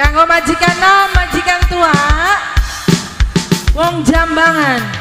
Kanggo majikan nom, majikan tua. Wong Jambangan.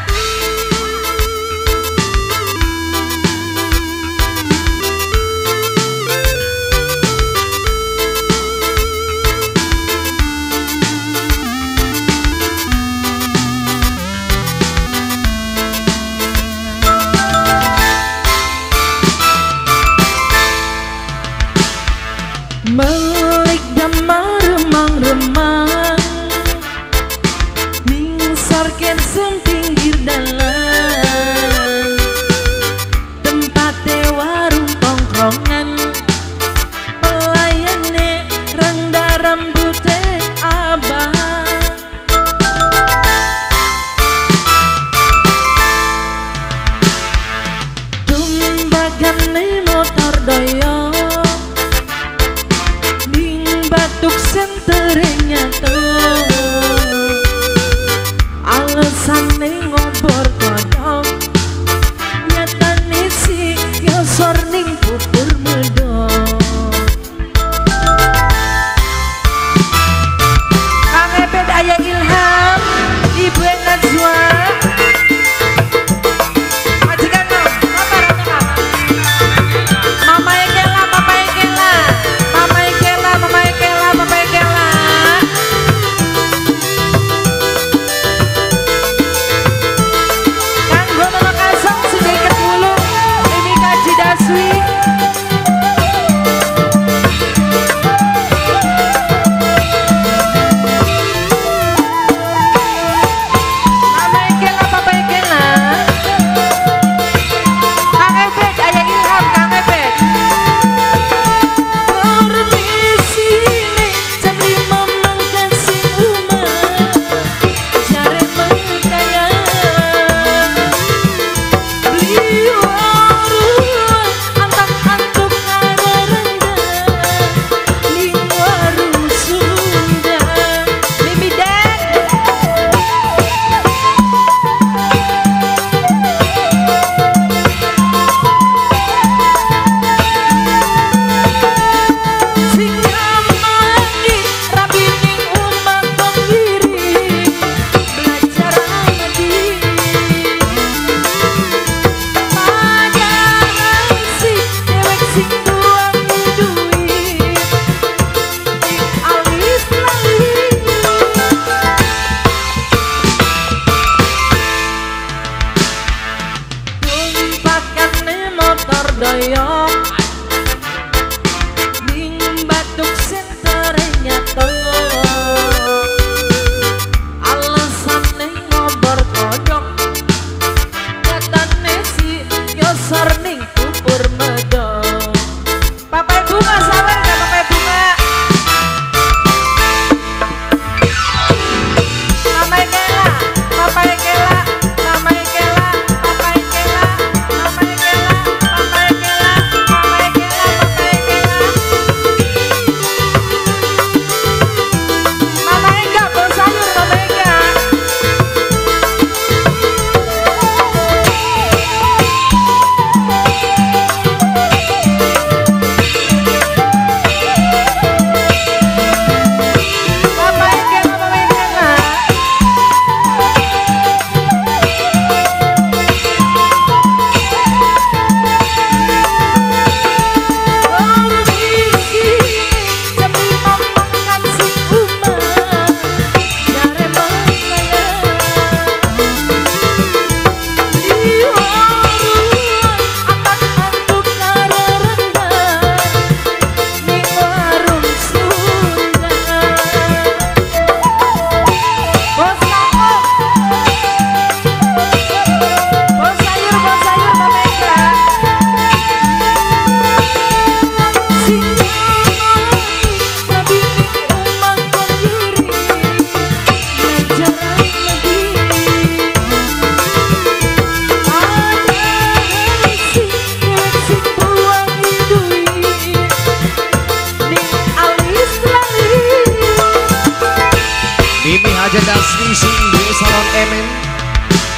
sing duwe salon emen.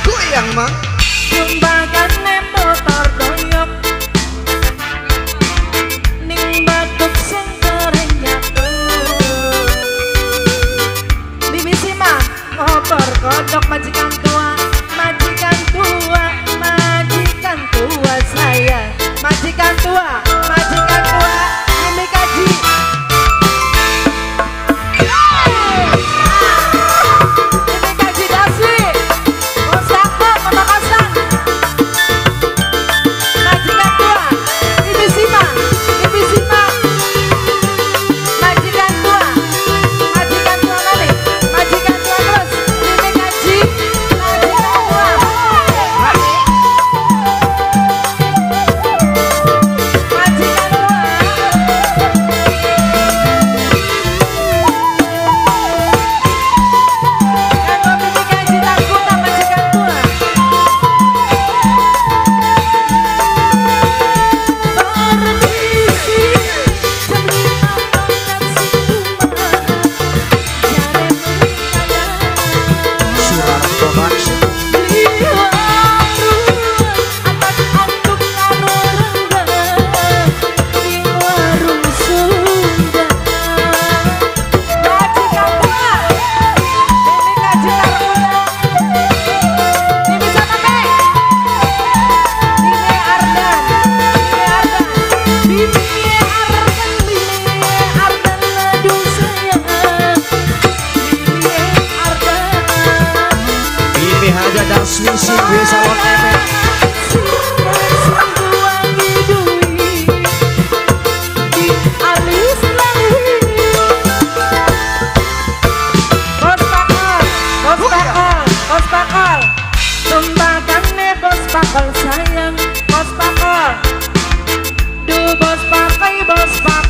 Goyang mang? Kembangane motor doyok. Ning batuk sing kering nyatu bibisi mang motor kodok majikan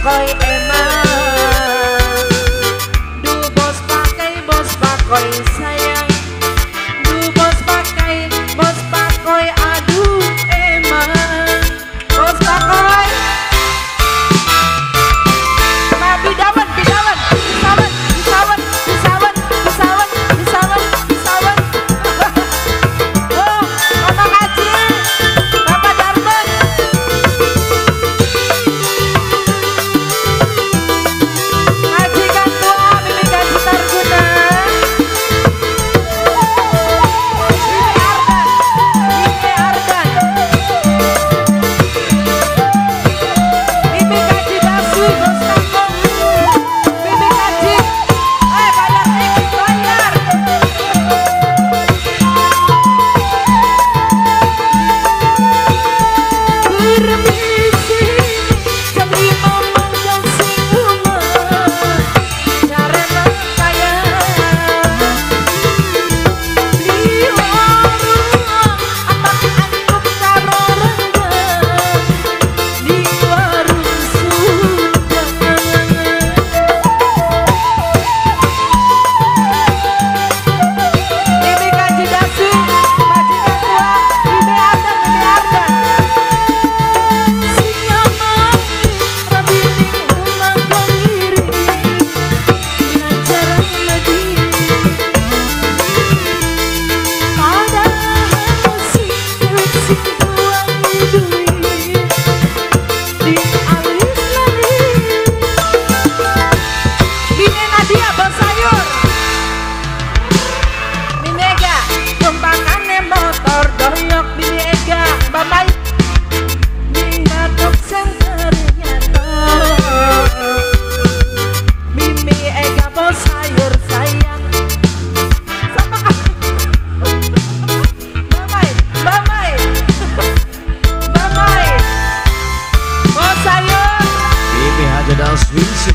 my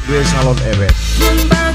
gue Salon Ewet.